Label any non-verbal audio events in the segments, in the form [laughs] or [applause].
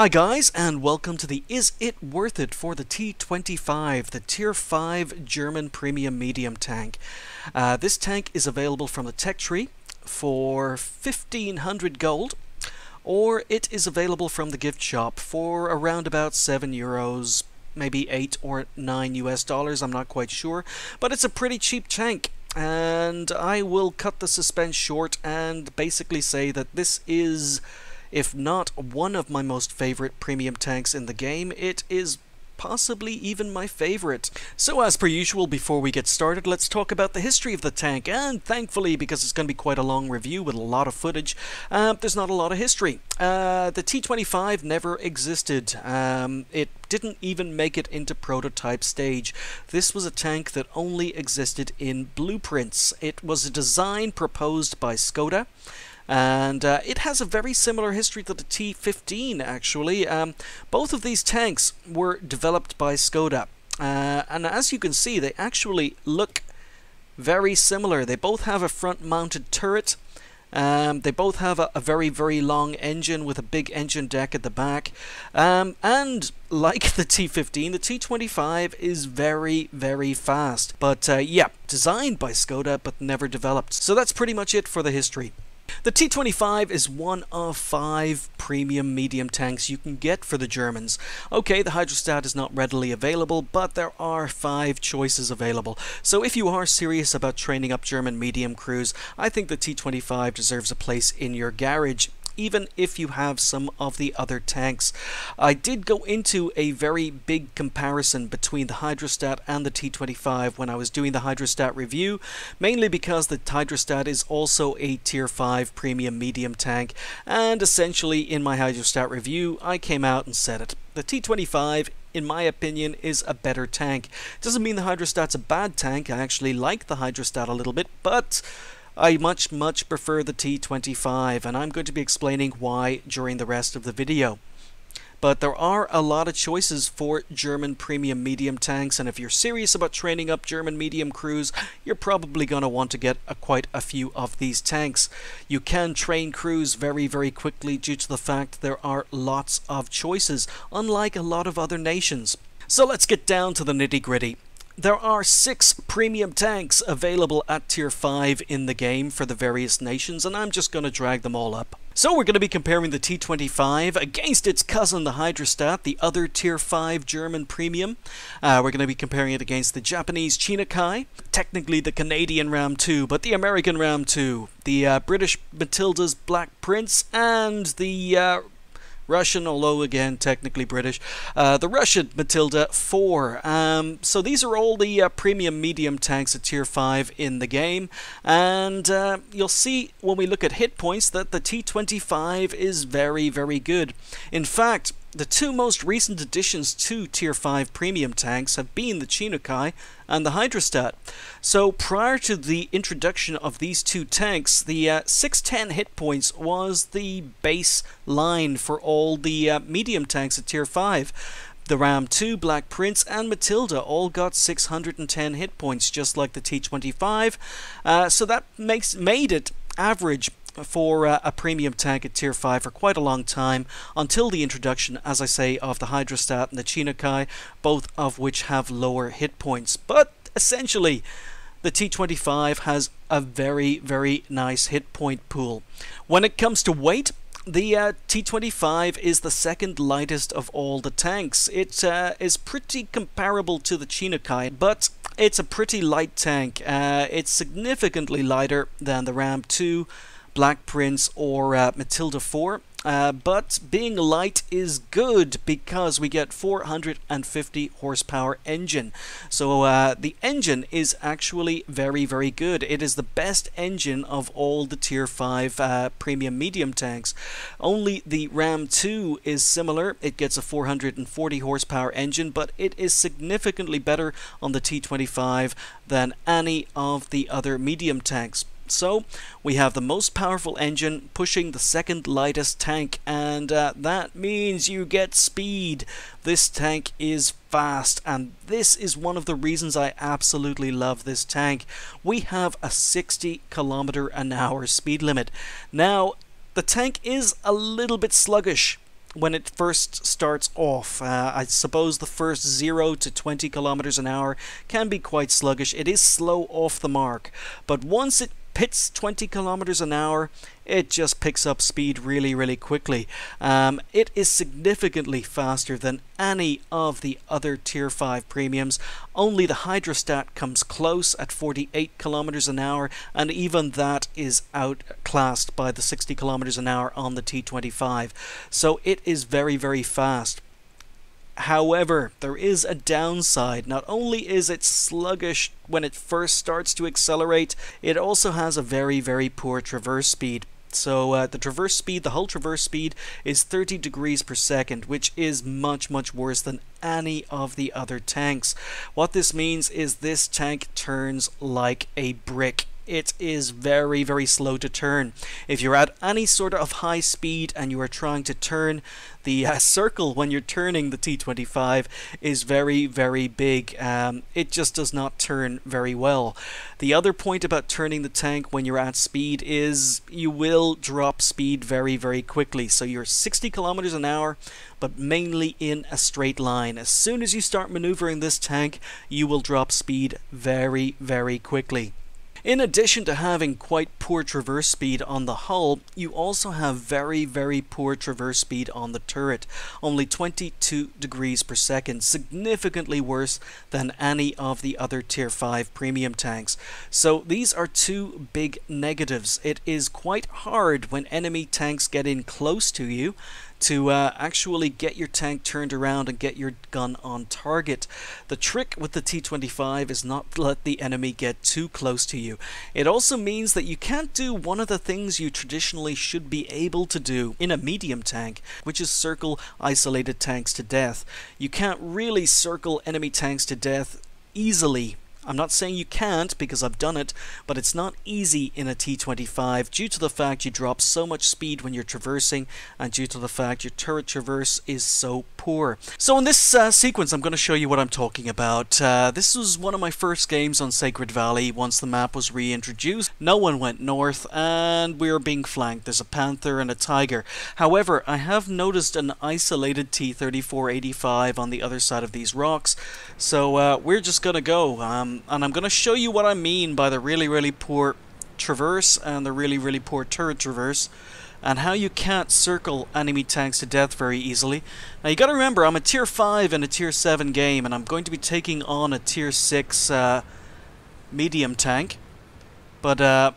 Hi guys, and welcome to the Is It Worth It for the T25, the Tier 5 German Premium Medium tank. Uh, this tank is available from the tech tree for 1500 gold, or it is available from the gift shop for around about 7 euros, maybe 8 or 9 US dollars, I'm not quite sure, but it's a pretty cheap tank. And I will cut the suspense short and basically say that this is if not one of my most favorite premium tanks in the game, it is possibly even my favorite. So as per usual, before we get started, let's talk about the history of the tank, and thankfully, because it's going to be quite a long review with a lot of footage, uh, there's not a lot of history. Uh, the T25 never existed. Um, it didn't even make it into prototype stage. This was a tank that only existed in blueprints. It was a design proposed by Skoda, and uh, it has a very similar history to the T15 actually. Um, both of these tanks were developed by Skoda, uh, and as you can see, they actually look very similar. They both have a front-mounted turret. Um, they both have a, a, very, very long engine with a big engine deck at the back. Um, and like [laughs] the T15, the T25 is very, very fast. But uh, yeah, designed by Skoda, but never developed. So that's pretty much it for the history. The T25 is one of five premium medium tanks you can get for the Germans. Okay, the Hydrostat is not readily available, but there are five choices available. So if you are serious about training up German medium crews, I think the T25 deserves a place in your garage even if you have some of the other tanks. I did go into a very big comparison between the Hydrostat and the T25 when I was doing the Hydrostat review, mainly because the Hydrostat is also a tier 5 premium medium tank, and essentially in my Hydrostat review I came out and said it. The T25 in my opinion, is a better tank. Doesn't mean the Hydrostat's a bad tank, I actually like the Hydrostat a little bit, but I much, much prefer the T25, and I'm going to be explaining why during the rest of the video. But there are a lot of choices for German premium medium tanks, and if you're serious about training up German medium crews, you're probably going to want to get a, quite a few of these tanks. You can train crews very, very quickly due to the fact there are lots of choices, unlike a lot of other nations. So let's get down to the nitty gritty. There are six premium tanks available at tier 5 in the game for the various nations, and I'm just going to drag them all up. So we're going to be comparing the T25 against its cousin, the Hydrostat, the other tier 5 German premium. Uh, we're going to be comparing it against the Japanese Chi-Nu Kai, technically the Canadian Ram 2, but the American Ram 2, the uh, British Matilda's Black Prince, and the uh, Russian, although again technically British. Uh, the Russian Matilda 4. Um, so these are all the uh, premium medium tanks at tier 5 in the game. And uh, you'll see when we look at hit points that the T25 is very, very good. In fact, the two most recent additions to Tier 5 premium tanks have been the Chi-Nu Kai and the Hydrostat. So prior to the introduction of these two tanks, the uh, 610 hit points was the base line for all the uh, medium tanks at Tier 5. The Ram 2, Black Prince, and Matilda all got 610 hit points, just like the T25. Uh, so that makes made it average for uh, a premium tank at tier 5 for quite a long time until the introduction, as I say, of the Hydrostat and the Chi-Nu Kai, both of which have lower hit points. But essentially, the T25 has a very, very nice hit point pool. When it comes to weight, the uh, T25 is the second lightest of all the tanks. It uh, is pretty comparable to the Chi-Nu Kai, but it's a pretty light tank. Uh, it's significantly lighter than the Ram 2, Black Prince or uh, Matilda 4. Uh, but being light is good because we get 450 horsepower engine. So uh, the engine is actually very, very good. It is the best engine of all the tier 5 uh, premium medium tanks. Only the Ram 2 is similar. It gets a 440 horsepower engine, but it is significantly better on the T25 than any of the other medium tanks. So we have the most powerful engine pushing the second lightest tank and uh, that means you get speed. This tank is fast and this is one of the reasons I absolutely love this tank. We have a 60 kilometer an hour speed limit. Now the tank is a little bit sluggish when it first starts off. Uh, I suppose the first 0 to 20 kilometers an hour can be quite sluggish. It is slow off the mark, but once it hits 20 kilometers an hour, it just picks up speed really, really quickly. Um, it is significantly faster than any of the other Tier 5 premiums. Only the Hydrostat comes close at 48 kilometers an hour, and even that is outclassed by the 60 kilometers an hour on the T25. So it is very, very fast. However, there is a downside. Not only is it sluggish when it first starts to accelerate, it also has a very, very poor traverse speed. So uh, the traverse speed, the hull traverse speed, is 30 degrees per second, which is much, much worse than any of the other tanks. What this means is this tank turns like a brick it is very, very slow to turn. If you're at any sort of high speed and you are trying to turn, the uh, circle when you're turning the T25 is very, very big. Um, it just does not turn very well. The other point about turning the tank when you're at speed is you will drop speed very, very quickly. So you're 60 kilometers an hour, but mainly in a straight line. As soon as you start maneuvering this tank, you will drop speed very, very quickly. In addition to having quite poor traverse speed on the hull, you also have very, very poor traverse speed on the turret, only 22 degrees per second, significantly worse than any of the other Tier 5 premium tanks. So these are two big negatives. It is quite hard when enemy tanks get in close to you to uh, actually get your tank turned around and get your gun on target. The trick with the T-25 is not let the enemy get too close to you. It also means that you can't do one of the things you traditionally should be able to do in a medium tank, which is circle isolated tanks to death. You can't really circle enemy tanks to death easily I'm not saying you can't because I've done it, but it's not easy in a T25 due to the fact you drop so much speed when you're traversing and due to the fact your turret traverse is so poor. So in this uh, sequence I'm going to show you what I'm talking about. Uh, this was one of my first games on Sacred Valley once the map was reintroduced. No one went north and we are being flanked. There's a panther and a tiger. However, I have noticed an isolated T-34-85 on the other side of these rocks, so uh, we're just going to go. Um, um, and I'm going to show you what I mean by the really, really poor traverse and the really, really poor turret traverse and how you can't circle enemy tanks to death very easily. Now you gotta remember, I'm a tier 5 in a tier 7 game and I'm going to be taking on a tier 6 uh, medium tank. But uh,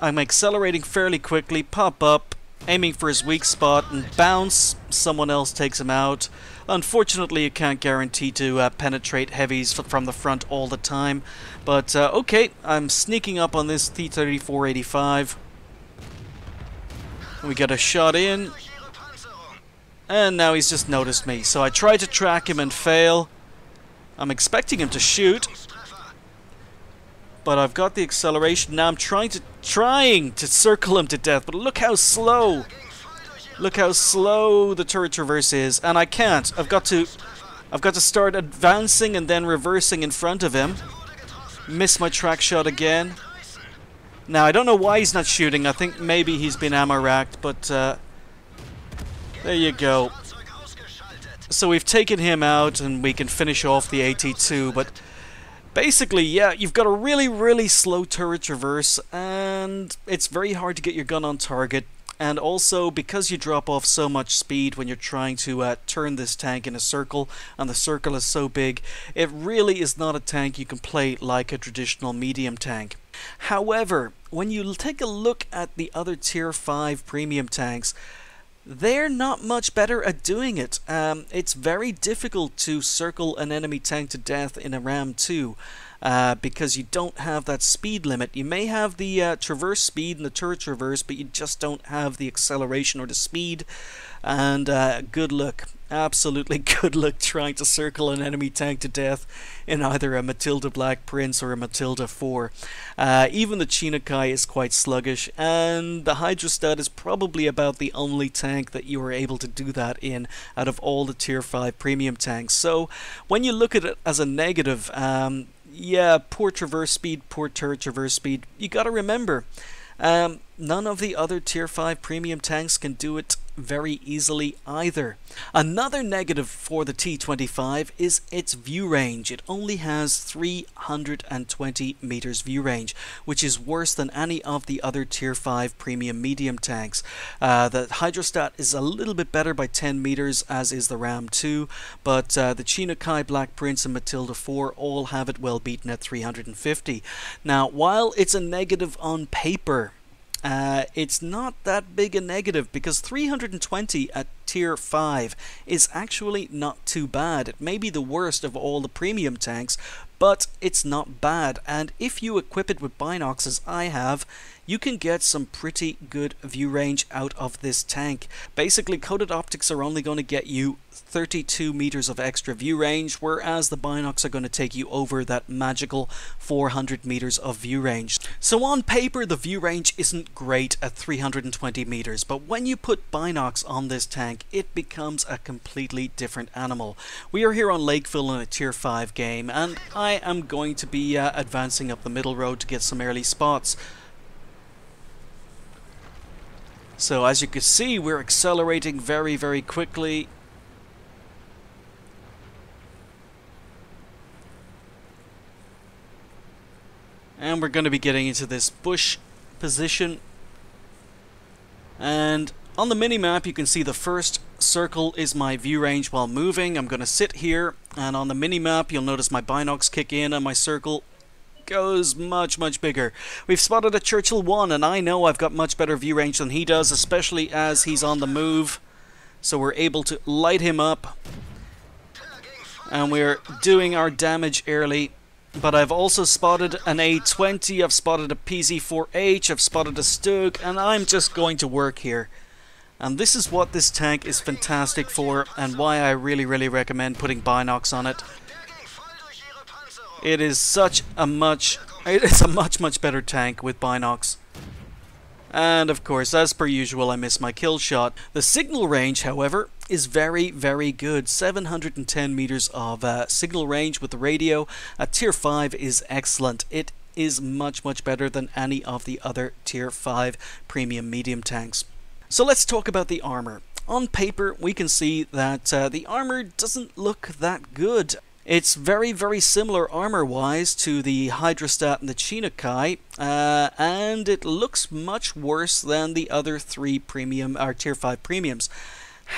I'm accelerating fairly quickly, pop up, aiming for his weak spot and bounce, someone else takes him out. Unfortunately, you can't guarantee to uh, penetrate heavies from the front all the time. But, uh, okay, I'm sneaking up on this T-34-85. We get a shot in. And now he's just noticed me. So I try to track him and fail. I'm expecting him to shoot. But I've got the acceleration. Now I'm trying to trying to circle him to death. But look how slow Look how slow the turret traverse is, and I can't. I've got to I've got to start advancing and then reversing in front of him. Miss my track shot again. Now, I don't know why he's not shooting. I think maybe he's been ammo racked, but uh, there you go. So we've taken him out and we can finish off the AT2, but basically, yeah, you've got a really, really slow turret traverse, and it's very hard to get your gun on target and also because you drop off so much speed when you're trying to uh, turn this tank in a circle and the circle is so big it really is not a tank you can play like a traditional medium tank however when you take a look at the other tier 5 premium tanks they're not much better at doing it. Um, it's very difficult to circle an enemy tank to death in a Ram 2 uh, because you don't have that speed limit. You may have the uh, traverse speed and the turret traverse, but you just don't have the acceleration or the speed. And uh, good luck, absolutely [laughs] good luck trying to circle an enemy tank to death in either a Matilda Black Prince or a Matilda 4. Uh, even the Chi-Nu Kai is quite sluggish, and the Hydrostat is probably about the only tank that you are able to do that in out of all the Tier 5 premium tanks. So when you look at it as a negative, um, yeah, poor traverse speed, poor turret traverse speed. You got to remember, um, none of the other Tier 5 premium tanks can do it very easily either. Another negative for the T25 is its view range. It only has 320 meters view range, which is worse than any of the other Tier 5 premium medium tanks. Uh, the Hydrostat is a little bit better by 10 meters, as is the Ram 2, but uh, the Chi-Nu Kai Black Prince and Matilda 4 all have it well beaten at 350. Now, while it's a negative on paper, uh, it's not that big a negative because 320 at tier 5 is actually not too bad. It may be the worst of all the premium tanks, but it's not bad. And if you equip it with Binox as I have, you can get some pretty good view range out of this tank. Basically, coated optics are only going to get you 32 meters of extra view range, whereas the Binox are going to take you over that magical 400 meters of view range. So on paper, the view range isn't great at 320 meters, but when you put Binox on this tank, it becomes a completely different animal. We are here on Lakeville in a Tier 5 game, and I am going to be uh, advancing up the middle road to get some early spots. So as you can see, we're accelerating very, very quickly. And we're going to be getting into this bush position. And on the mini-map, you can see the first circle is my view range while moving. I'm going to sit here, and on the mini-map, you'll notice my binocs kick in and my circle goes much, much bigger. We've spotted a Churchill 1, and I know I've got much better view range than he does, especially as he's on the move. So we're able to light him up. And we're doing our damage early. But I've also spotted an A20, I've spotted a PZ4H, I've spotted a Stug, and I'm just going to work here. And this is what this tank is fantastic for, and why I really, really recommend putting Binox on it. It is such a much, it's a much, much better tank with Binox. And of course, as per usual, I miss my kill shot. The signal range, however, is very, very good. 710 meters of uh, signal range with the radio. At tier 5 is excellent. It is much, much better than any of the other tier 5 premium medium tanks. So let's talk about the armor. On paper, we can see that uh, the armor doesn't look that good. It's very, very similar armor-wise to the Hydrostat and the Chi-Nu Kai, uh, and it looks much worse than the other three premium or tier 5 premiums.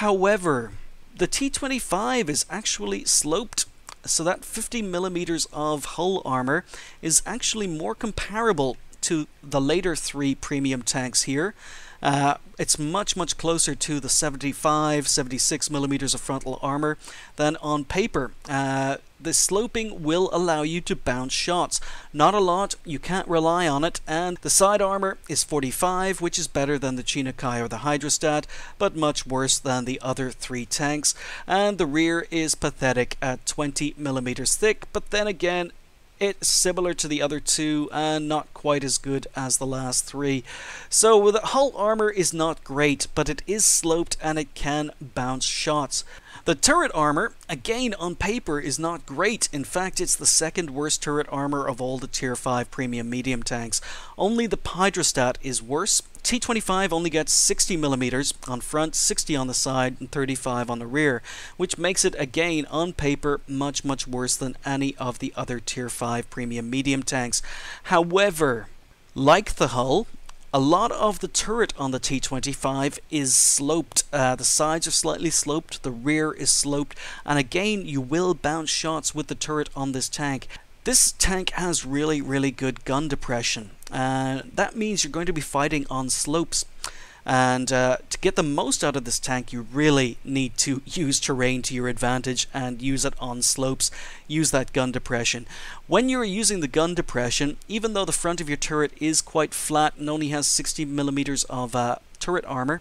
However, the T25 is actually sloped, so that 50 millimeters of hull armor is actually more comparable to the later three premium tanks here. Uh, it's much, much closer to the 75, 76 millimeters of frontal armor than on paper. Uh, the sloping will allow you to bounce shots. Not a lot, you can't rely on it, and the side armor is 45, which is better than the Chi-Nu Kai or the Hydrostat, but much worse than the other three tanks. And the rear is pathetic at 20 millimeters thick, but then again, it's similar to the other two and not quite as good as the last three. So the hull armor is not great, but it is sloped and it can bounce shots. The turret armor, again on paper, is not great. In fact, it's the second worst turret armor of all the Tier 5 premium medium tanks. Only the Hydrostat is worse. T25 only gets 60 millimeters on front, 60 on the side, and 35 on the rear, which makes it again on paper much much worse than any of the other Tier 5 premium medium tanks. However, like the hull, a lot of the turret on the T25 is sloped. Uh, the sides are slightly sloped, the rear is sloped, and again, you will bounce shots with the turret on this tank. This tank has really, really good gun depression. Uh, that means you're going to be fighting on slopes. And uh, to get the most out of this tank, you really need to [laughs] use terrain to your advantage and use it on slopes. Use that gun depression. When you're using the gun depression, even though the front of your turret is quite flat and only has 60 millimeters of uh, turret armor,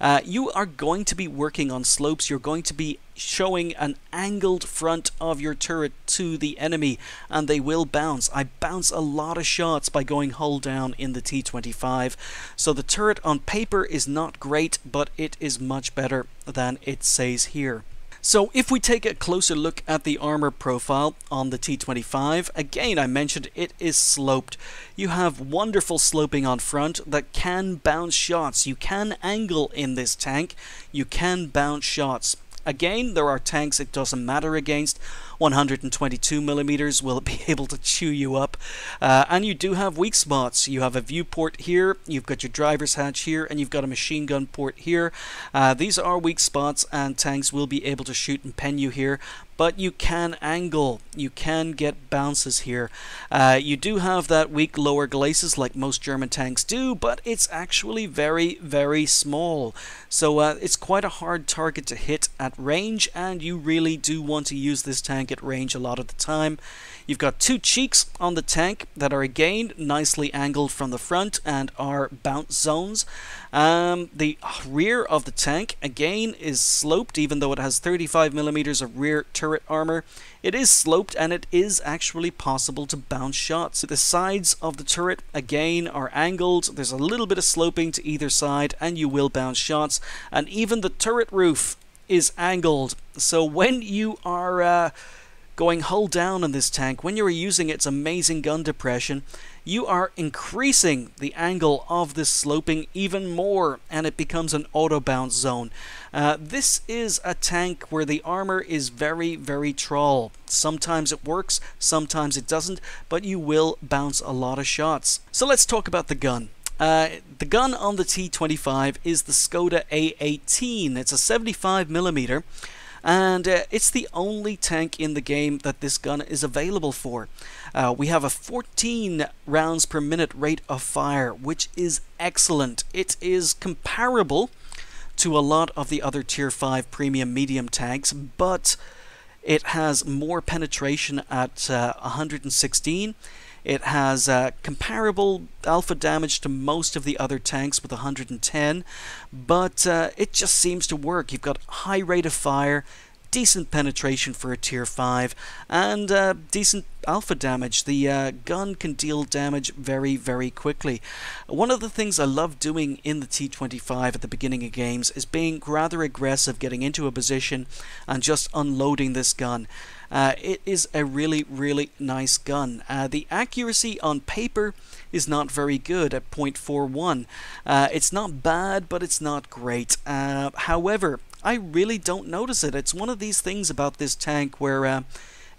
uh, you are going to be working on slopes. You're going to be showing an angled front of your turret to the enemy, and they will bounce. I bounce a lot of shots by going hull down in the T25. So the turret on paper is not great, but it is much better than it says here. So if we take a closer look at the armor profile on the T25, again I mentioned it is sloped. You have wonderful sloping on front that can bounce shots. You can angle in this tank. You can bounce shots. Again, there are tanks it doesn't matter against. 122 millimeters will be [laughs] able to chew you up. Uh, and you do have weak spots. You have a viewport here, you've got your driver's hatch here, and you've got a machine gun port here. Uh, these are weak spots, and tanks will be able to shoot and pen you here but you can angle. You can get bounces here. Uh, you do have that weak lower glacis like most German tanks do, but it's actually very, very small. So uh, it's quite a hard target to hit at range, and you really do want to use this tank at range a lot of the time. You've got two cheeks on the tank that are again nicely angled from the front and are bounce zones. Um, the rear of the tank again is sloped even though it has 35 millimeters of rear turret armor. It is sloped and it is actually possible to bounce shots. The sides of the turret again are angled. There's a little bit of sloping to either side and you will bounce shots. And even the turret roof is angled. So when you are uh, going hull down in this tank, when you're using its amazing gun depression, you are increasing the angle of this sloping even more and it becomes an auto bounce zone. Uh, this is a tank where the armor is very, very troll. Sometimes it works, sometimes it doesn't, but you will bounce a lot of shots. So let's talk about the gun. Uh, the gun on the T25 is the Skoda A18. It's a 75mm and uh, it's the only tank in the game that this gun is available for. Uh, we have a 14 rounds per minute rate of fire, which is excellent. It is comparable to a lot of the other tier 5 premium medium tanks, but it has more penetration at uh, 116 it has uh, comparable alpha damage to most of the other tanks with 110, but uh, it just seems to work. You've got high rate of fire, decent penetration for a tier 5, and uh, decent alpha damage. The uh, gun can deal damage very, very quickly. One of the things I love doing in the T25 at the beginning of games is being rather aggressive, getting into a position and just unloading this gun. Uh, it is a really, really nice gun. Uh, the accuracy on paper is not very good at 0.41. Uh, it's not bad, but it's not great. Uh, however, I really don't notice it. It's one of these things about this tank where uh,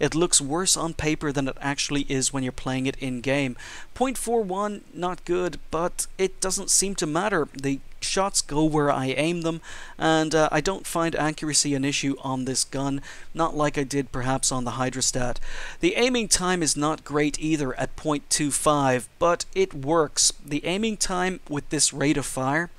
it looks worse on paper than it actually is when you're playing it in game. 0.41, not good, but it doesn't seem to matter. The shots go where I aim them, and uh, I don't find accuracy an issue on this gun, not like I did perhaps on the Hydrostat. The aiming time is not great either at 0.25, but it works. The aiming time with this rate of fire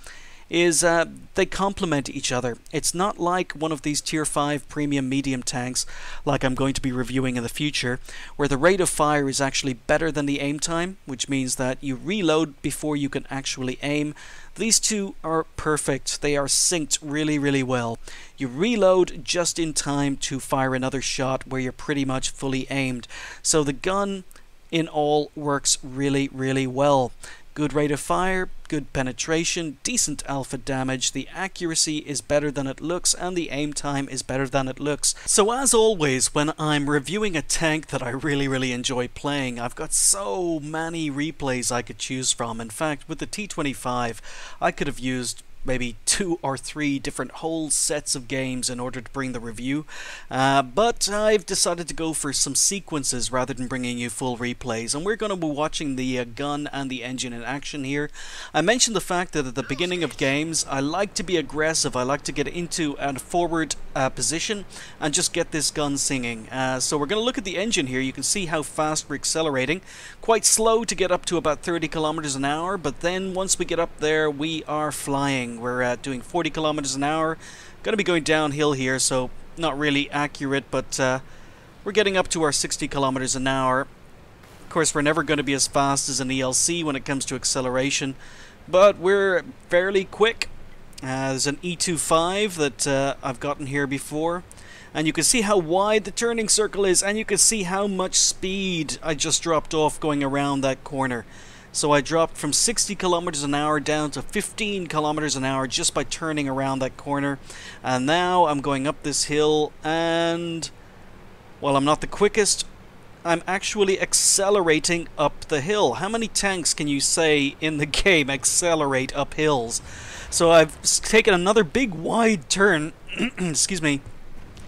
is uh, they complement each other. It's not like one of these tier 5 premium medium tanks like I'm going to be reviewing in the future where the rate of fire is actually better than the aim time which means that you reload before you can actually aim. These two are perfect. They are synced really really well. You reload just in time to fire another shot where you're pretty much fully aimed. So the gun in all works really really well. Good rate of fire, good penetration, decent alpha damage, the accuracy is better than it looks, and the aim time is better than it looks. So as always, when I'm reviewing a tank that I really, really enjoy playing, I've got so many replays I could choose from. In fact, with the T25, I could have used maybe two or three different whole sets of games in order to bring the review, uh, but I've decided to go for some sequences rather than bringing you full replays, and we're going to be watching the uh, gun and the engine in action here. I mentioned the fact that at the beginning of games, I like to be aggressive, I like to get into a forward uh, position and just get this gun singing. Uh, so we're going to look at the engine here, you can see how fast we're accelerating. Quite slow to get up to about 30 kilometers an hour, but then once we get up there, we are flying. We're uh, doing 40 kilometers an hour. Going to be going downhill here, so not really accurate, but uh, we're getting up to our 60 kilometers an hour. Of course, we're never going to be as fast as an ELC when it comes to acceleration, but we're fairly quick. Uh, an E25 that I've gotten here before, and you can see how wide the turning circle is, and you can see how much speed I just dropped off going around that corner. So I dropped from 60 kilometers an hour down to 15 kilometers an hour just by turning around that corner. And now I'm going up this hill and while I'm not the quickest, I'm actually accelerating up the hill. How many tanks can you say in the [laughs] game accelerate up hills? So I've taken another big wide turn, [clears throat] excuse me,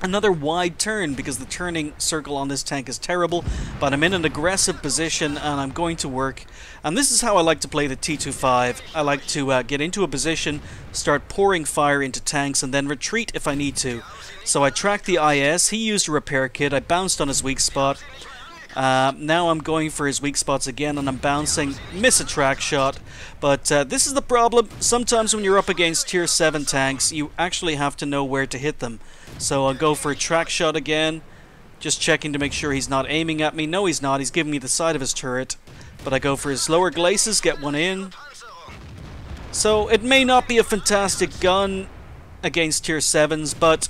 another wide turn because the turning circle on this tank is terrible but I'm in an aggressive position and I'm going to work. And this is how I like to play the T25 I like to uh, get into a position start pouring fire into tanks and then retreat if I need to. So I tracked the IS he used a repair kit. I bounced on his weak spot uh, now I'm going for his weak spots again and I'm bouncing, miss a track shot. But uh, this is the problem. Sometimes when you're up against tier 7 tanks, you actually have to know where to hit them. So I'll go for a track shot again. Just checking to make sure he's not aiming at me. No, he's not. He's giving me the side of his turret. But I go for his lower glacis, get one in. So it may not be a fantastic gun against tier 7s, but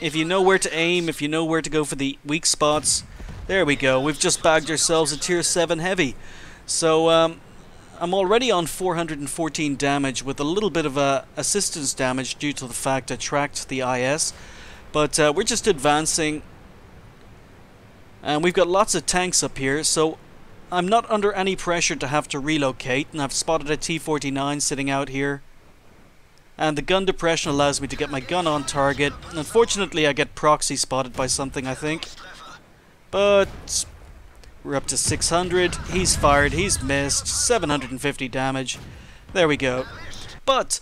if you know where to aim, if you know where to go for the weak spots, there we go. We've just bagged ourselves a tier 7 heavy. So um, I'm already on 414 damage with a little bit of uh, assistance damage due to the fact I tracked the IS. But uh, we're just advancing. And we've got lots of tanks up here, so I'm not under any pressure to have to relocate. And I've spotted a T-49 sitting out here. And the gun depression allows me to get my gun on target. Unfortunately, I get proxy spotted by something, I think. But we're up to 600. He's fired. He's missed. 750 damage. There we go. But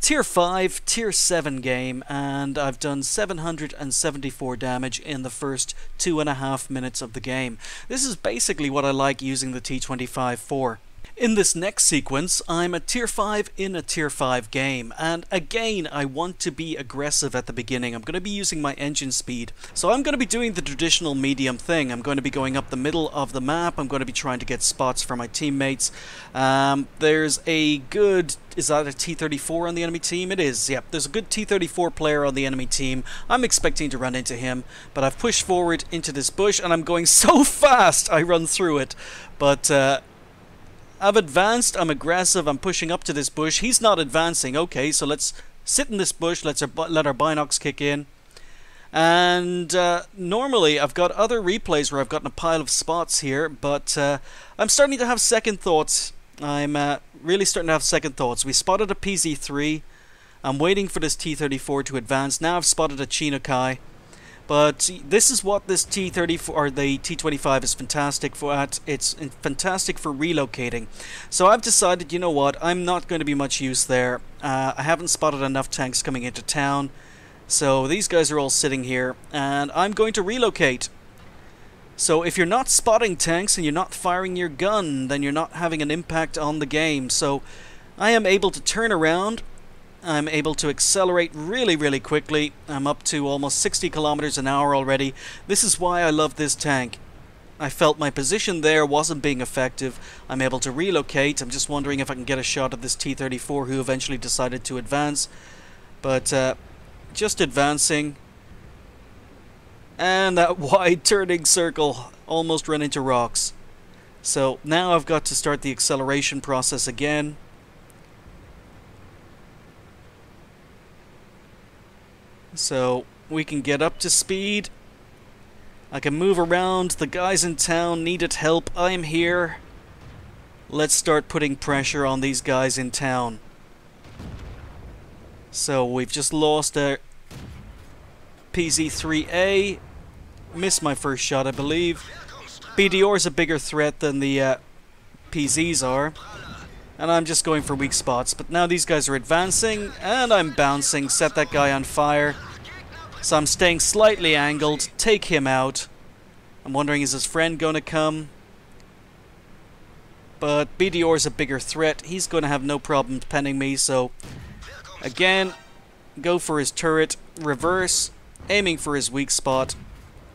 Tier 5, Tier 7 game, and I've done 774 damage in the first two and a half minutes of the game. This is basically what I like using the T25 for. In this next sequence, I'm a tier 5 in a tier 5 game, and again, I want to be aggressive at the beginning. I'm going to be using my engine speed. So I'm going to be doing the traditional medium thing. I'm going to be going up the middle of the map. I'm going to be trying to get spots for my teammates. Um, there's a good is that a T-34 on the enemy team? It is, yep. There's a good T-34 player on the enemy team. I'm expecting to run into him, but I've pushed forward into this bush, and I'm going [laughs] so fast I run through it. But uh, I've advanced, I'm aggressive, I'm pushing up to this bush. He's not advancing. Okay, so let's sit in this bush, let's our, let our binocs kick in. And uh, normally I've got other replays where I've gotten a pile of spots here, but uh, I'm starting to have second thoughts. I'm uh, really starting to have second thoughts. We spotted a PZ-3. I'm waiting for this T-34 to advance. Now I've spotted a Chi-Nu Kai. But this is what this T34 or the T25 is fantastic for at. It's fantastic for relocating. So I've decided, you know what, I'm not going to be much use there. Uh, I haven't spotted enough tanks coming into town. So these guys are all sitting here and I'm going to relocate. So if you're not spotting tanks and you're not firing your gun, then you're not having an impact on the game. So I am able to turn around I'm able to accelerate really, really quickly. I'm up to almost 60 kilometers an hour already. This is why I love this tank. I felt my position there wasn't being effective. I'm able to relocate. I'm just wondering if I can get a shot at this T-34 who eventually decided to advance. But uh, just advancing. And that [laughs] wide turning circle almost ran into rocks. So now I've got to start the acceleration process again. So we can get up to speed. I can move around. The guys in town needed help. I'm here. Let's start putting pressure on these guys in town. So we've just lost a PZ-3A. Missed my first shot, I believe. BDR is a bigger threat than the uh, PZs are. And I'm just going for weak spots. But now these guys are advancing, and I'm bouncing. Set that guy on fire. So I'm staying slightly angled. Take him out. I'm wondering, is his friend going to come? But BDR is a bigger threat. He's going to have no problem penning me, so... Again, go for his turret. Reverse. Aiming for his weak spot.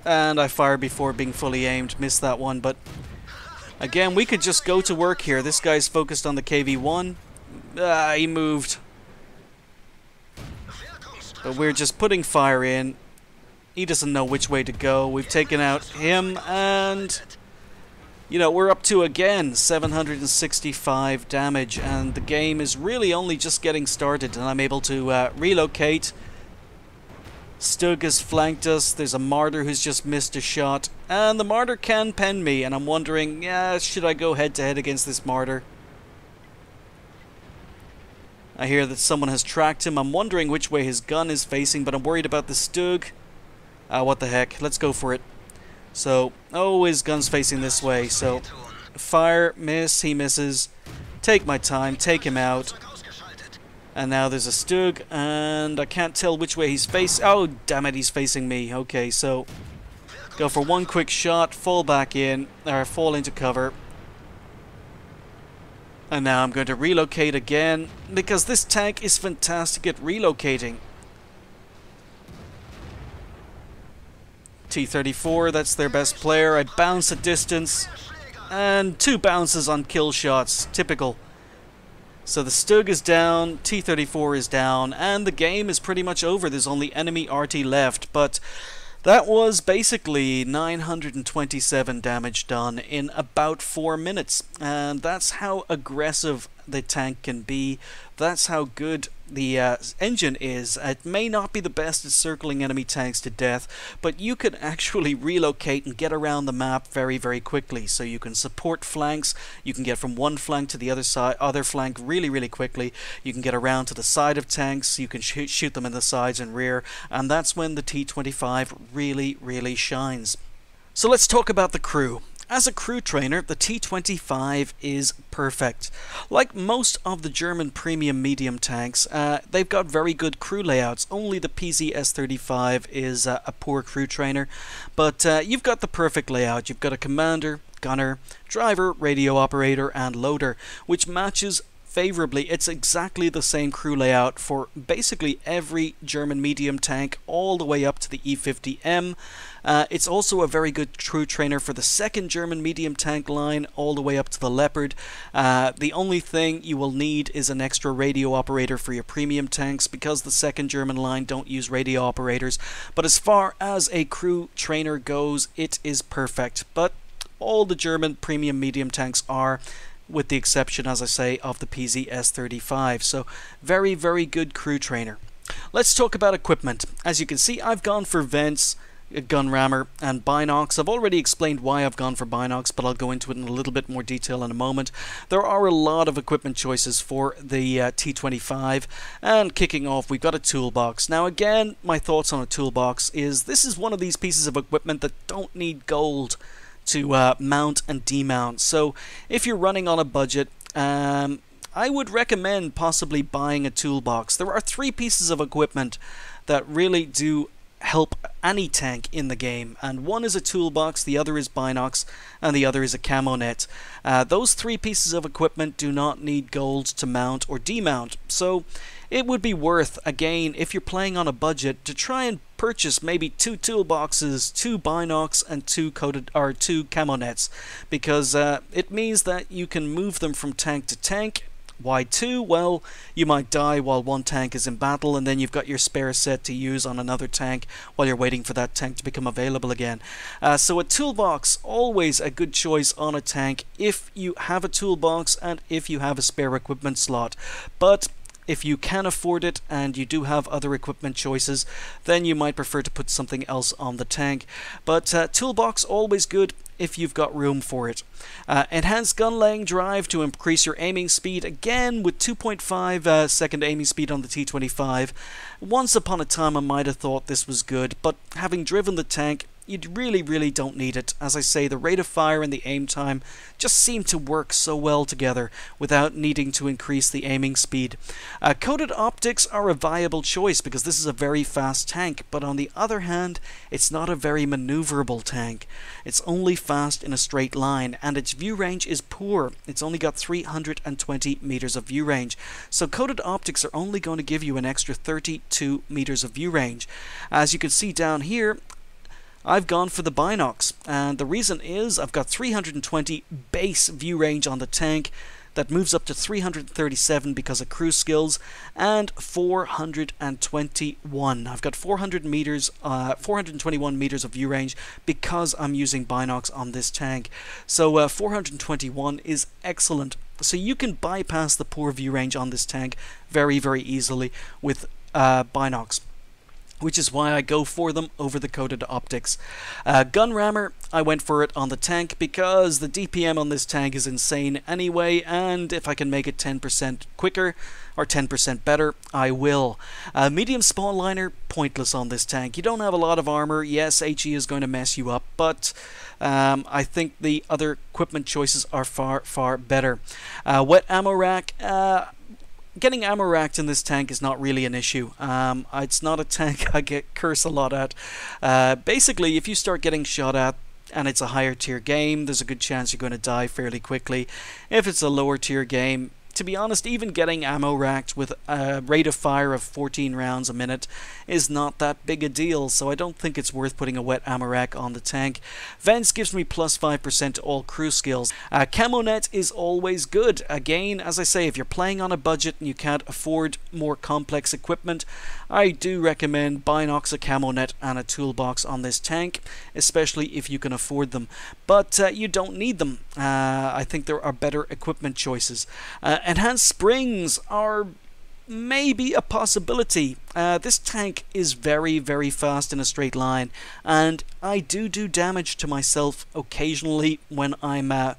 And I fire before being fully aimed. Missed that one, but Again, we could just go to work here. This guy's focused on the KV-1. Ah, he moved. But we're just putting fire in. He doesn't know which way to go. We've taken out him, and... you know, we're up to again 765 damage, and the game is really only just getting started, and I'm able to uh, relocate. Stug has flanked us, there's a Marder who's just missed a shot, and the Marder can pen me, and I'm wondering, yeah, should I go head to head against this Marder? I hear that someone has tracked him, I'm wondering which way his gun is facing, but I'm worried about the Stug. Ah, uh, what the heck, let's go for it. So, oh, his gun's facing this way, so fire, miss, he misses. Take my time, take him out. And now there's a Stug, and I can't tell which way he's facing. Oh, damn it, he's facing me. Okay, so go for one quick shot, fall back in, or fall into cover. And now I'm going to relocate again, because this tank is fantastic at relocating. T-34, that's their best player. I bounce a distance. And two bounces on kill shots. Typical. So the Stug is down, T-34 is down, and the game is pretty much over. There's only enemy RT left, but that was basically 927 damage done in about 4 minutes. And that's how aggressive the tank can be. That's how good the uh, engine is. It may not be the best at circling enemy tanks to death, but you can actually [laughs] relocate and get around the map very, very quickly. So you can support flanks, you can get from one flank to the other side, other flank really, really quickly. You can get around to the side of tanks, you can sh shoot them in the sides and rear, and that's when the T-25 really, really shines. So let's talk about the crew. As a crew trainer, the T25 is perfect. Like most of the German premium medium tanks, uh, they've got very good crew layouts. Only the PZS35 is uh, a poor crew trainer, but uh, you've got the perfect layout. You've got a commander, gunner, driver, radio operator, and loader, which matches favorably. It's exactly the same crew layout for basically every German medium tank all the way up to the E50M. Uh, it's also a very good crew trainer for the second German medium tank line all the way up to the Leopard. Uh, the only thing you will need is an extra radio operator for your premium tanks because the second German line don't use radio operators. But as far as a crew trainer goes, it is perfect. But all the German premium medium tanks are with the exception, as I say, of the PZS35. So very, very good crew trainer. Let's talk about equipment. As you can see, I've gone for vents, gun rammer, and binocs. I've already explained why I've gone for binocs, but I'll go into it in a little bit more detail in a moment. There are a lot of equipment choices for the uh, T25, and kicking off, we've got a toolbox. Now again, my thoughts on a toolbox is this is one of these pieces of equipment that don't need gold to uh, mount and demount. So if you're running on a budget, um, I would recommend possibly buying a toolbox. There are three pieces of equipment that really do help any tank in the game. And one is a toolbox the other is binocs and the other is a camo net. Uh, those three pieces of equipment do not need gold to mount or demount. So it would be worth, again, if you're playing on a budget, to try and purchase maybe two toolboxes, two binocs, and two coated or two camo nets, because uh, it means that you can move them from tank to tank. Why two? Well, you might die while one tank is in battle, and then you've got your spare set to use on another tank while you're waiting for that tank to become available again. Uh, so a toolbox, always a good choice on a tank if you have a toolbox and if you have a spare equipment slot. But if you can afford it and you do have other equipment choices, then you might prefer to put something else on the tank. But uh, toolbox always good if you've got room for it. Uh, enhanced gun laying drive to increase your aiming speed, again with 2.5 uh, second aiming speed on the T25. Once upon a time I might have thought this was good, but having driven the tank, you really, really don't need it. As I say, the rate of fire and the aim time just seem to work so well together without needing to increase the aiming speed. Uh, coated optics are a viable choice because this is a very fast tank, but on the other hand, it's not a very maneuverable tank. It's only fast in a straight line, and its view range is poor. It's only got 320 meters of view range. So coated optics are only going to give you an extra 32 meters of view range. As you can see down here, I've gone for the Binocs, and the reason is I've got 320 base view range on the tank. that moves up to 337 because of crew's skills, and 421. I've got 400 meters, uh, 421 meters of view range because I'm using Binox on this tank. So uh, 421 is excellent. So you can bypass the poor view range on this tank very, very easily with uh, Binox which is why I go for them over the coated optics. Uh, gun rammer, I went for it on the tank because the DPM on this tank is insane anyway, and if I can make it 10% quicker or 10% better, I will. Uh, medium spall liner, pointless on this tank. You don't have a lot of armor. Yes, HE is going to mess you up, but um, I think the other equipment choices are far, far better. Uh, wet ammo rack, uh, getting ammo racked in this tank is not really an issue. Um, it's not a [laughs] tank I get curse a lot at. Uh, basically, if you start getting shot at and it's a higher tier game, there's a good chance you're going to die fairly quickly. If it's a lower tier game, to be honest, even getting ammo racked with a rate of fire of 14 rounds a minute is not that big a deal, so I don't think it's worth putting a wet ammo rack on the tank. Vents gives me plus 5% to all crew skills. Uh, Camo net is always good. Again, as I say, if you're playing on a budget and you can't afford more complex equipment, I do recommend buying Binox, a Camo net, and a toolbox on this tank, especially if you can afford them. But uh, you don't need them. Uh, I think there are better equipment choices. Uh, enhanced springs are maybe a possibility. Uh, this tank is very, very fast in a straight line, and I do do damage to myself occasionally when I'm uh,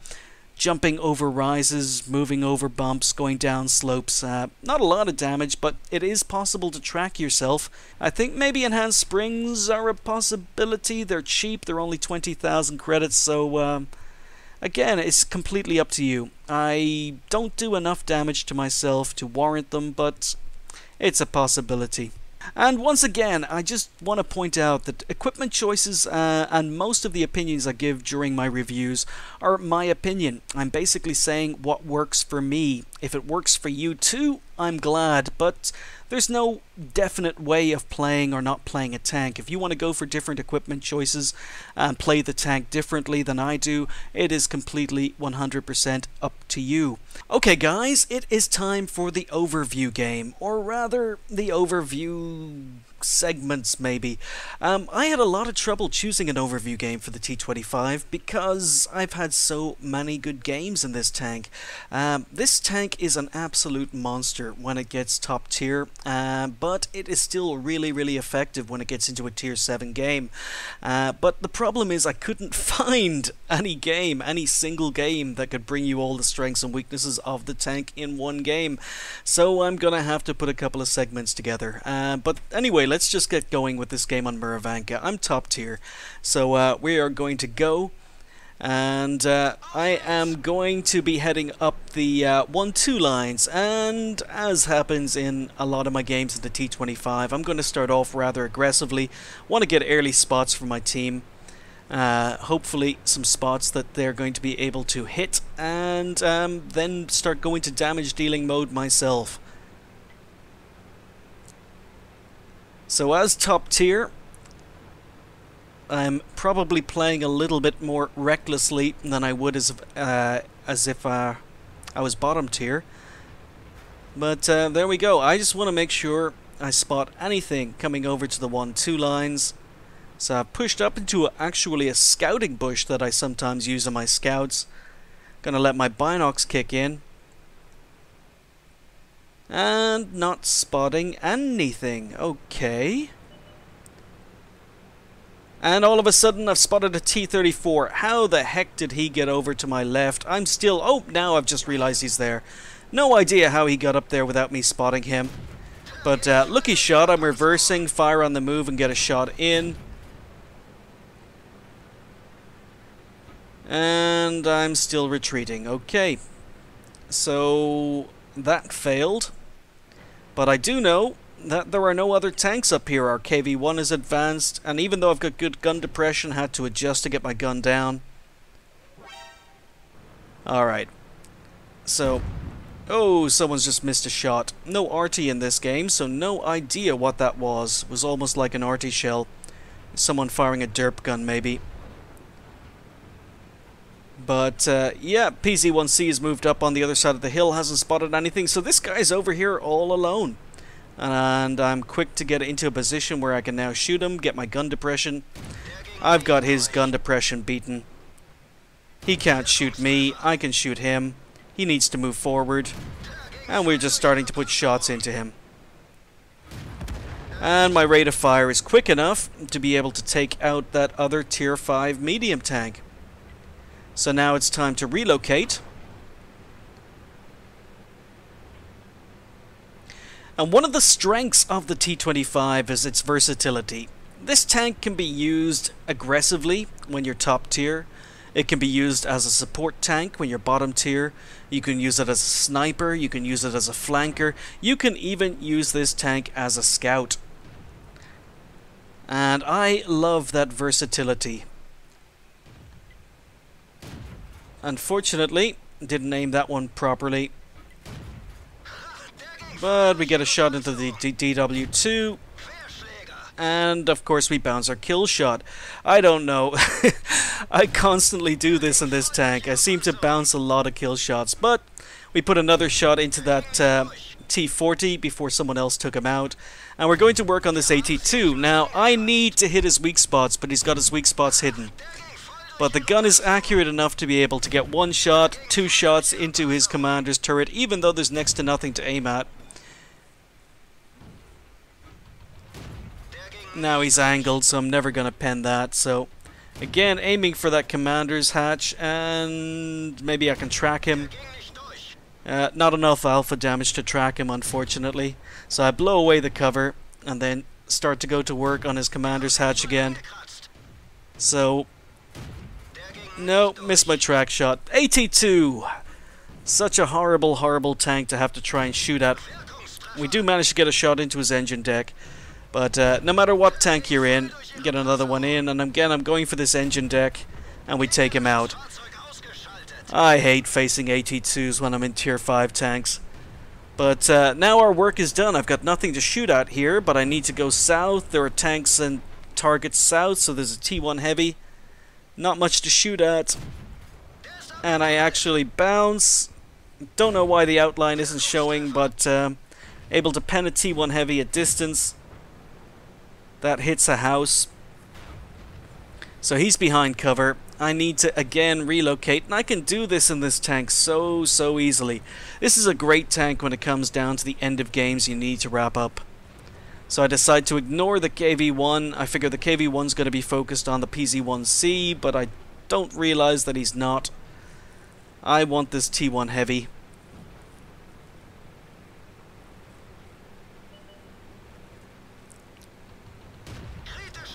jumping over rises, moving over bumps, going down slopes. Uh, not a lot of damage, but it is possible to track yourself. I think maybe enhanced springs are a possibility. They're cheap, they're only 20,000 credits, so. Um, Again, it's completely up to you. I don't do enough damage to myself to warrant them, but it's a possibility. And once again, I just want to point out that equipment choices uh, and most of the opinions I give during my reviews are my opinion. I'm basically saying what works for me. If it works for you too, I'm glad, but there's no definite way of playing or not playing a tank. If you want to go for different equipment choices and play the tank differently than I do, it is completely 100% up to you. Okay guys, it is time for the overview game, or rather, the overview segments, maybe. Um, I had a lot of trouble choosing an overview game for the T25 because I've had so many good games in this tank. Um, this tank is an absolute monster when it gets top tier, uh, but it is still really, really effective when it gets into a tier 7 game. Uh, but the problem is I couldn't [laughs] find any game, any single game that could bring you all the strengths and weaknesses of the tank in one game. So I'm gonna have to put a couple of segments together. Uh, but anyway, let's just get going with this game on Murovanka. I'm top tier, so uh, we are going to go. And uh, I am going to be heading up the 1-2 uh, lines, and as happens in a lot of my games in the T25, I'm going to start off rather aggressively. Want to get early spots for my team. Uh, hopefully some spots that they're going to be able to hit and um, then start going to damage dealing mode myself. So as top tier, I'm probably playing a little bit more recklessly than I would as, uh, as if uh, I was bottom tier. But uh, there we go. I just want to make sure I spot anything coming over to the 1-2 lines. So I've pushed up into a, actually a scouting bush that I sometimes use on my scouts. Gonna let my binocs kick in and not spotting anything. Okay. And all of a sudden I've spotted a T-34. How the heck did he get over to my left? I'm still... Oh, now I've just realized he's there. No idea how he got up there without me spotting him. But uh, lucky shot. I'm reversing, fire on the move and get a shot in. And I'm still retreating. Okay. So that failed. But I do know that there are no other tanks up here. Our KV-1 is advanced, and even though I've got good gun depression, had to adjust to get my gun down. Alright. So, oh, someone's just missed a shot. No arty in this game, so no idea what that was. It was almost like an arty shell. Someone firing a derp gun, maybe. But uh, yeah, PZ1C has moved up on the other side of the hill, hasn't spotted anything, so this guy's over here all alone. And I'm quick to get into a position where I can now shoot him, get my gun depression. I've got his gun depression beaten. He can't shoot me, I can shoot him. He needs to move forward. And we're just starting to put shots into him. And my rate of fire is quick enough to be able to take out that other tier 5 medium tank. So now it's time to relocate. And one of the strengths of the T-25 is its versatility. This tank can be used aggressively when you're top tier. It can be used as a support tank when you're bottom tier. You can use it as a sniper, you can use it as a flanker, you can even use this tank as a scout. And I love that versatility. Unfortunately, didn't aim that one properly. But we get a shot into the DW2. And of course we bounce our kill shot. I don't know. [laughs] I constantly do this in this tank. I seem to bounce a lot of kill shots. But we put another shot into that uh, T40 before someone else took him out. And we're going to work on this AT2. Now, I need to hit his weak spots, but he's got his weak spots hidden. But the gun is accurate enough to be able to get one shot, two shots into his commander's turret, even though there's next to nothing to aim at. Now he's angled, so I'm never going to pen that. So, again, aiming for that commander's hatch, and maybe I can track him. Uh, not enough alpha damage to track him, unfortunately. So I blow away the cover, and then start to go to work on his commander's hatch again. So, no, missed my track shot. AT2! Such a horrible, horrible tank to have to try and shoot at. We do manage to get a shot into his engine deck. But uh, no matter what tank you're in, get another one in. And again, I'm going for this engine deck. And we take him out. I hate facing AT2s when I'm in tier 5 tanks. But uh, now our work is done. I've got nothing to shoot at here, but I need to go south. There are tanks and targets south, so there's a T1 heavy. Not much to shoot at. And I actually bounce. Don't know why the outline isn't showing, but um, able to pen a T1 heavy at distance. That hits a house. So he's behind cover. I need to again relocate, and I can do this in this tank so, so easily. This is a great tank when it comes down to the end of games you need to wrap up. So I decide to ignore the KV-1. I figure the KV-1's going to be focused on the PZ-1C, but I don't realize that he's not. I want this T1 heavy.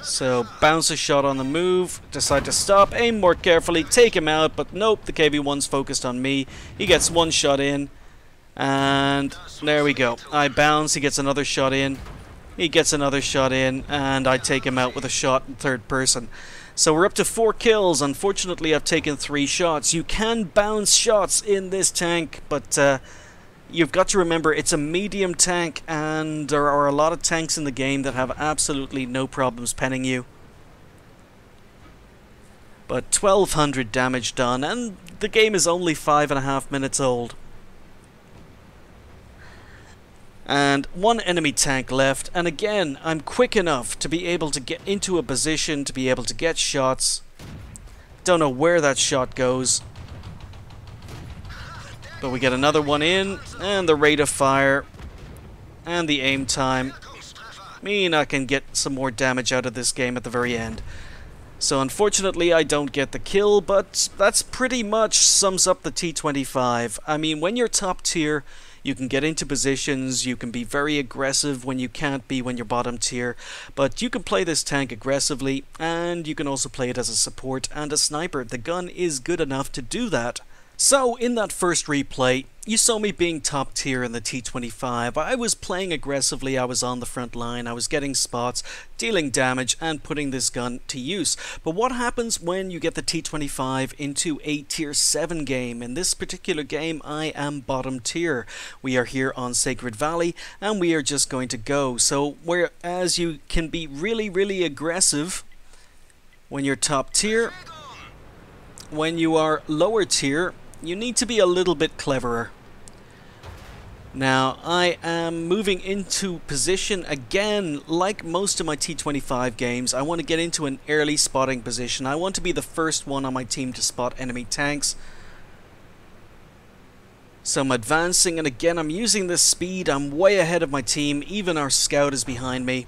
So bounce a shot on the move, decide to stop, aim more carefully, take him out, but nope, the KV-1's focused on me. He gets one shot in, and there we go. I bounce, he gets another shot in. He gets another shot in, and I take him out with a shot in third person. So we're up to four kills. Unfortunately, I've taken three shots. You can bounce shots in this tank, but uh, you've got to remember it's a medium tank, and there are a lot of tanks in the game that have absolutely no problems penning you. But 1200 damage done, and the game is only five and a half minutes old and one enemy tank left. And again I'm quick enough to be able to get into a position to be able to get shots. Don't know where that shot goes. But we get another one in. And the rate of fire. And the aim time. Mean I can get some more damage out of this game at the very end. So unfortunately I don't get the kill but that's pretty much sums up the T25 I mean when you're top tier you can get into positions, you can be very aggressive when you can't be when you're bottom tier, but you can play this tank aggressively, and you can also play it as a support and a sniper. The gun is good enough to do that. So, in that first replay, you saw me being top tier in the T25. I was playing aggressively, I was on the front line, I was getting spots, dealing damage, and putting this gun to use. But what happens when you get the T25 into a tier 7 game? In this particular game, I am bottom tier. We are here on Sacred Valley, and we are just going to go. So, whereas you can be really, really aggressive when you're top tier, when you are lower tier, you need to be a little bit cleverer. Now, I am moving into position again, like most of my T25 games. I want to get into an early spotting position. I want to be the first one on my team to spot enemy tanks. So I'm advancing, and again, I'm using this speed. I'm way ahead of my team. Even our scout is behind me.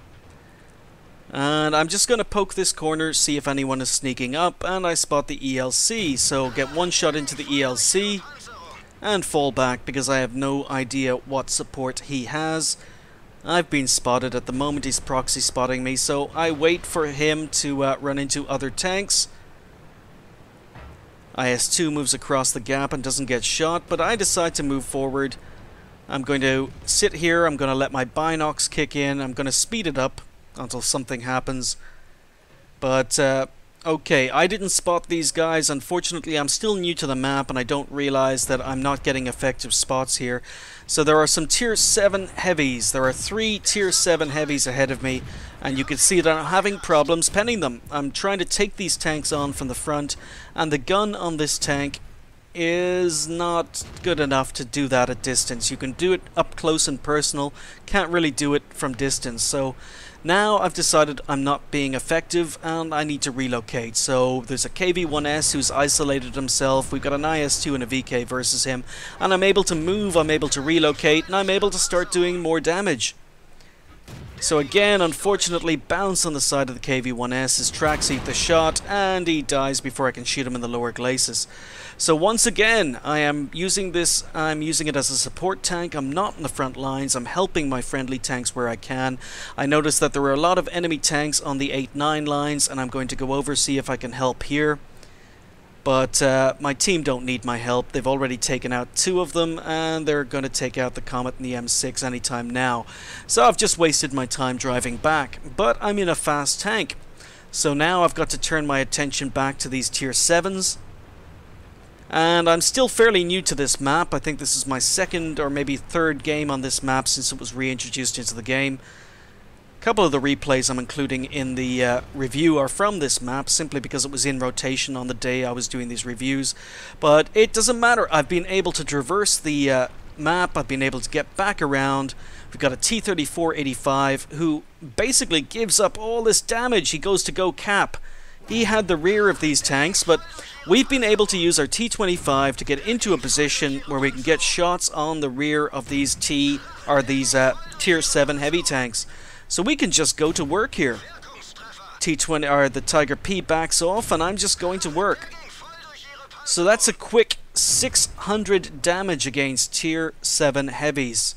And I'm just going to poke this corner, see if anyone is sneaking up, and I spot the ELC. So get one shot into the ELC and fall back because I have no idea what support he has. I've been spotted at the moment he's proxy spotting me so I wait for him to uh, run into other tanks. IS-2 moves across the gap and doesn't get shot but I decide to move forward. I'm going to sit here, I'm going to let my binocs kick in, I'm going to speed it up until something happens. But uh, Okay, I didn't spot these guys. Unfortunately, I'm still new to the map and I don't realize that I'm not getting effective spots here. So there are some tier 7 heavies. There are three tier 7 heavies ahead of me and you can see that I'm having problems penning them. I'm trying to take these tanks on from the front and the gun on this tank is not good enough to do that at distance. You can do it up close and personal, can't really do it from distance. So now I've decided I'm not being effective and I need to relocate. So there's a KV-1S who's isolated himself, we've got an IS-2 and a VK versus him, and I'm able to move, I'm able to relocate, and I'm able to start doing more damage. So again, unfortunately, bounce on the side of the KV-1S, his tracks eat the shot, and he dies before I can shoot him in the lower glacis. So once again, I am using this, I'm using it as a support tank, I'm not in the front lines, I'm helping my friendly tanks where I can. I noticed that there were a lot of enemy tanks on the 8-9 lines, and I'm going to go over see if I can help here. But uh, my team don't need my help. They've already taken out two of them, and they're going to take out the Comet and the M6 anytime now. So I've just wasted my time driving back. But I'm in a fast tank. So now I've got to turn my attention back to these tier 7s. And I'm still fairly new to this map. I think this is my second or maybe third game on this map since it was reintroduced into the game. Couple of the replays I'm including in the uh, review are from this map simply because it was in rotation on the day I was doing these reviews. But it doesn't matter. I've been able to traverse the uh, map. I've been able to get back around. We've got a T-34-85 who basically gives up all this damage. He goes to go cap. He had the rear of these tanks, but we've been able to use our T-25 to get into a position where we can get shots on the rear of these T or these uh, Tier 7 heavy tanks. So we can just go to work here. T20 or the Tiger P backs off and I'm just going to work. So that's a quick 600 damage against tier 7 heavies.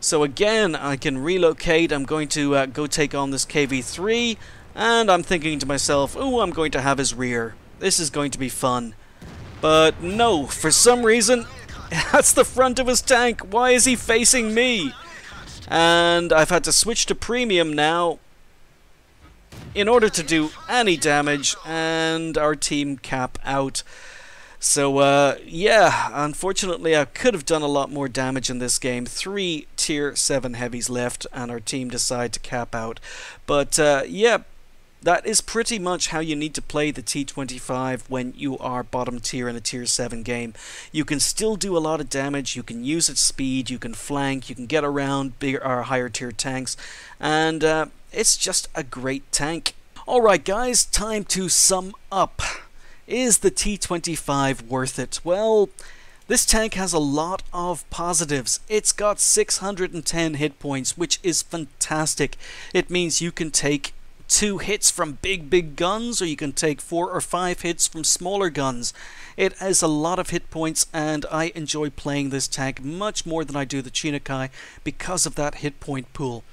So again, I can relocate. I'm going to uh, go take on this KV-3 and I'm thinking to myself, oh, I'm going to have his rear. This is going to be fun. But no, for some reason, [laughs] that's the front of his tank. Why is he facing me? And I've had to switch to premium now in order to do any damage and our team cap out. So, uh, yeah, unfortunately I could have done a lot more damage in this game. Three tier 7 heavies left and our team decide to cap out. But, uh, yeah, that is pretty much how you need to play the T25 when you are bottom tier in a tier 7 game. You can still do a lot of damage, you can use its speed, you can flank, you can get around bigger or higher tier tanks, and uh, it's just a great tank. Alright guys, time to sum up. Is the T25 worth it? Well, this tank has a lot of positives. It's got 610 hit points, which is fantastic. It means you can take two hits from big, big guns, or you can take four or five hits from smaller guns. It has a lot of hit points, and I enjoy playing this tank much more than I do the Chi-Nu Kai because of that hit point pool.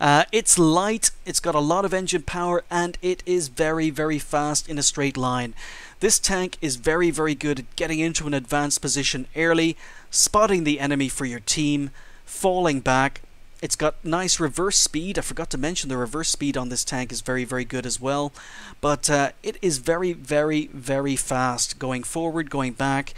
Uh, it's light, it's got a lot of engine power, and it is very, very fast in a straight line. This tank is very, very good at getting into an advanced position early, spotting the enemy for your team, falling back, it's got nice reverse speed. I forgot to mention the reverse speed on this tank is very, very good as well. But uh, it is very, very, very fast going forward, going back.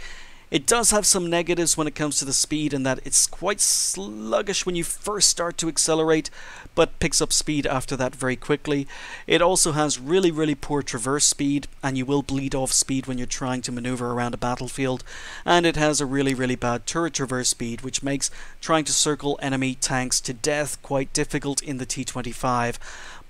It does have some negatives when it comes to the speed in that it's quite sluggish when you first start to accelerate, but picks up speed after that very quickly. It also has really, really poor traverse speed, and you will bleed off speed when you're trying to maneuver around a battlefield. And it has a really, really bad turret traverse speed, which makes trying to circle enemy tanks to death quite difficult in the T25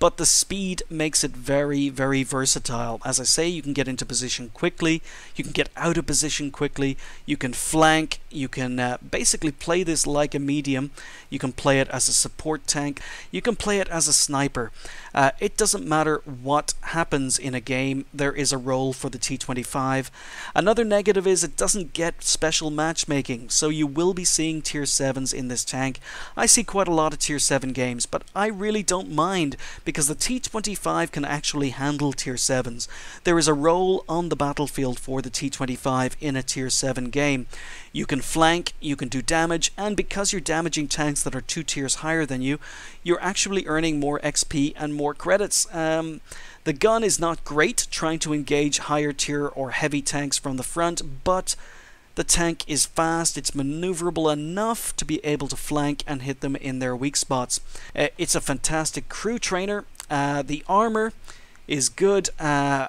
but the speed makes it very, very versatile. As I say, you can get into position quickly, you can get out of position quickly, you can flank, you can uh, basically play this like a medium, you can play it as a support tank, you can play it as a sniper. Uh, it doesn't matter what happens in a game, there is a role for the T25. Another negative is it doesn't get special matchmaking, so you will be seeing tier 7s in this tank. I see quite a lot of tier 7 games, but I really don't mind because the T25 can actually handle tier 7s. There is a role on the battlefield for the T25 in a tier 7 game. You can flank, you can do damage, and because you're damaging tanks that are two tiers higher than you, you're actually earning more XP and more credits. Um, the gun is not great trying to engage higher tier or heavy tanks from the front, but the tank is fast, it's maneuverable enough to be able to flank and hit them in their weak spots. Uh, it's a fantastic crew trainer. Uh, the armor is good. Uh,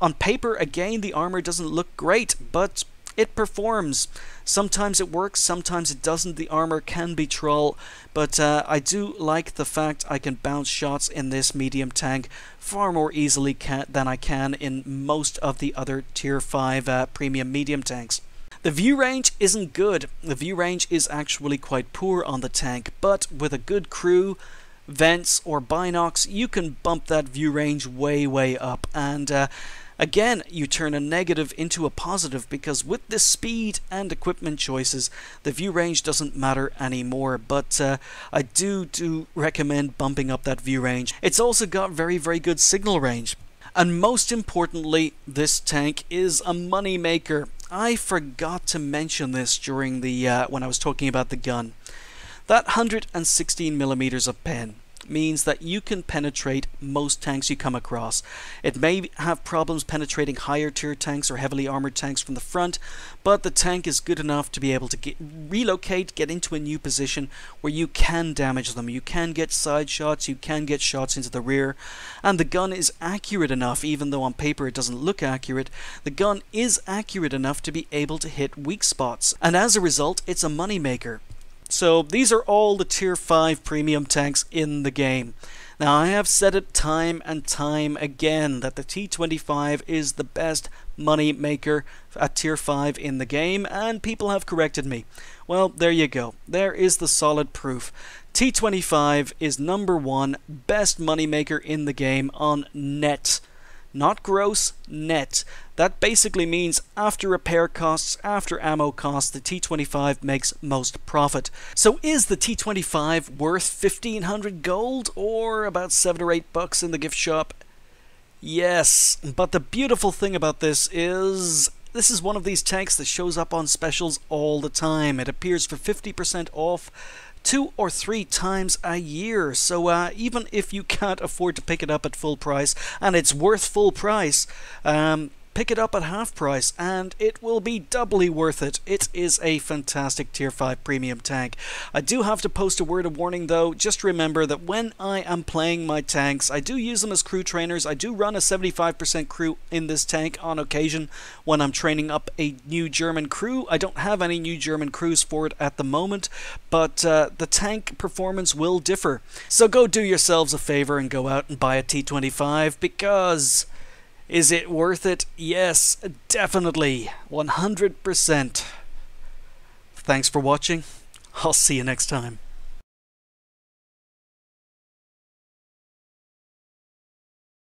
on paper, again, the armor doesn't look great, but it performs. Sometimes it works, sometimes it doesn't. The armor can be troll, but uh, I do like the fact I can bounce shots in this medium tank far more easily than I can in most of the other tier 5 uh, premium medium tanks. The view range isn't good. The view range is actually quite poor on the tank, but with a good crew, vents or binocs, you can bump that view range way, way up. And uh, again, you turn a negative into a positive because with the speed and equipment choices, the view range doesn't matter anymore. But uh, I do do recommend bumping up that view range. It's also got very, very good signal range. And most importantly, this tank is a money maker. I forgot to mention this during the uh, when I was talking about the gun. That 116 millimeters of pen means that you can penetrate most tanks you come across. It may have problems penetrating higher tier tanks or heavily armored tanks from the front, but the tank is good enough to be able to get, relocate, get into a new position where you can damage them. You can get side shots, you can get shots into the rear, and the gun is accurate enough, even though on paper it doesn't look accurate, the gun is accurate enough to be able to hit weak spots, and as a result, it's a moneymaker. So these are all the tier 5 premium tanks in the game. Now I have said it time and time again that the T25 is the best money maker at tier 5 in the game and people have corrected me. Well there you go. There is the solid proof. T25 is number one best money maker in the game on net not gross, net. That basically means after repair costs, after ammo costs, the T25 makes most profit. So is the T25 worth 1500 gold or about 7 or 8 bucks in the gift shop? Yes, but the beautiful thing about this is this is one of these tanks that shows up on specials all the time. It appears for 50% off two or three times a year. So uh, even if you can't afford to pick it up at full price, and it's worth full price, um, pick it up at half price and it will be doubly worth it. It is a fantastic tier 5 premium tank. I do have to post a word of warning though, just remember that when I am playing my tanks, I do use them as crew trainers. I do run a 75% crew in this tank on occasion when I'm training up a new German crew. I don't have any new German crews for it at the moment, but uh, the tank performance will differ. So go do yourselves a favor and go out and buy a T25 because is it worth it? Yes, definitely. 100%. Thanks for watching. I'll see you next time.